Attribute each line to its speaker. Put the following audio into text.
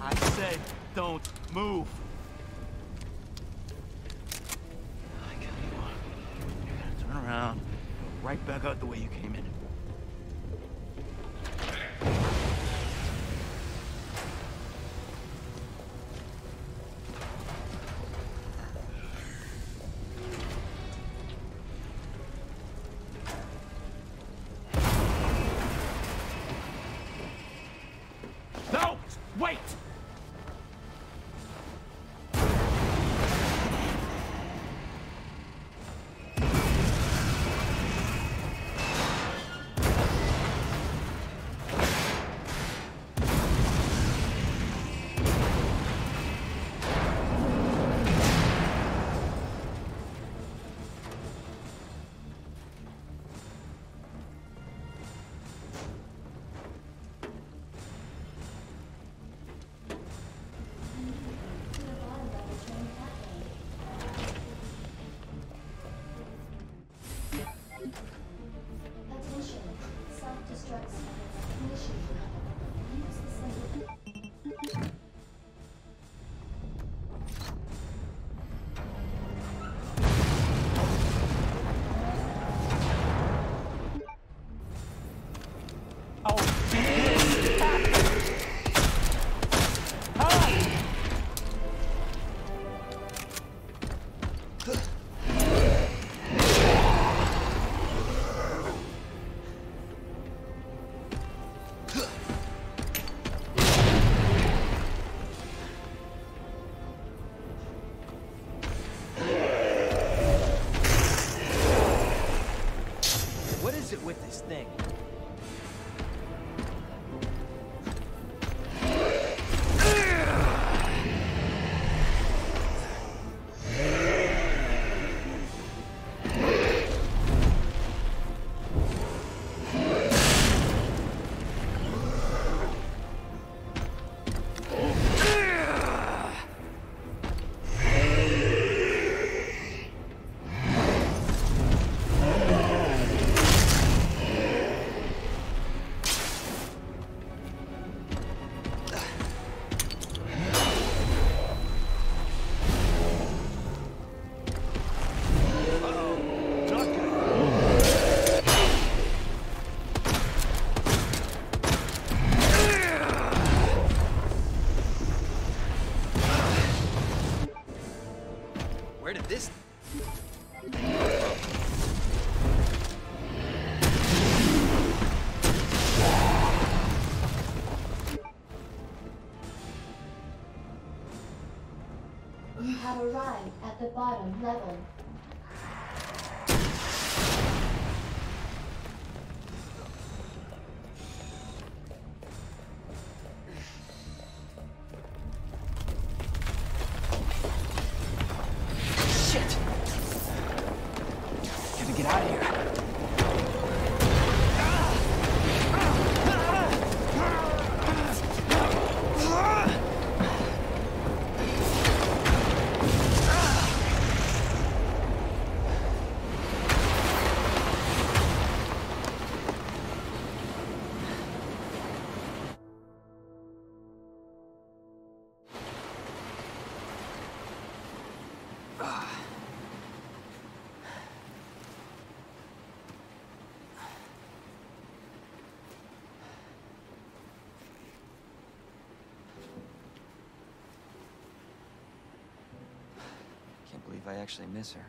Speaker 1: I said don't move. I tell you what, you're gonna turn around, go right back out the way you came in. Wait! It with this thing?
Speaker 2: You have arrived at the bottom level.
Speaker 1: I can't believe I actually miss her.